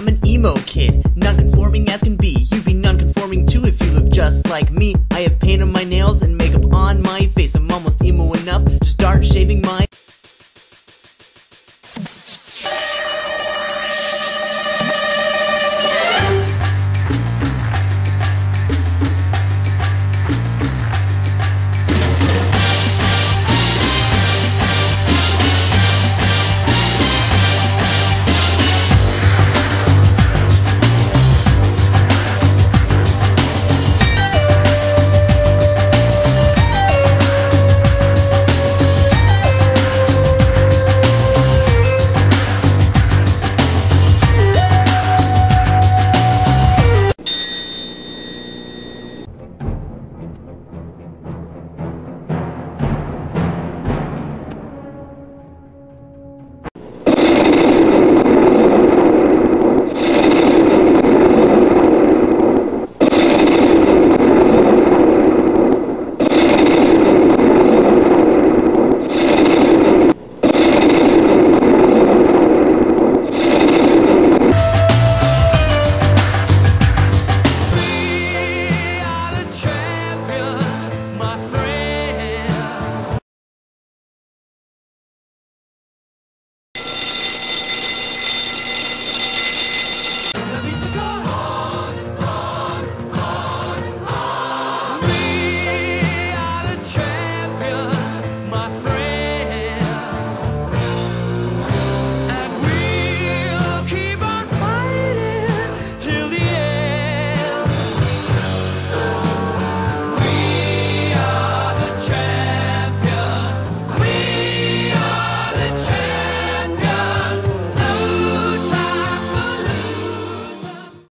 I'm an emo kid, non-conforming as can be. You'd be non-conforming too if you look just like me. I have paint on my nails and makeup on my